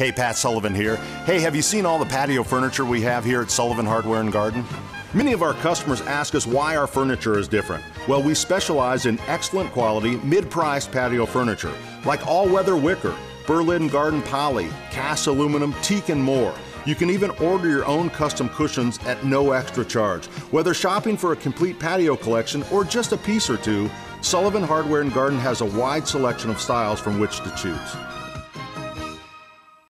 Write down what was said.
Hey, Pat Sullivan here. Hey, have you seen all the patio furniture we have here at Sullivan Hardware and Garden? Many of our customers ask us why our furniture is different. Well, we specialize in excellent quality, mid priced patio furniture, like all weather wicker, Berlin Garden Poly, cast aluminum, teak, and more. You can even order your own custom cushions at no extra charge. Whether shopping for a complete patio collection or just a piece or two, Sullivan Hardware and Garden has a wide selection of styles from which to choose.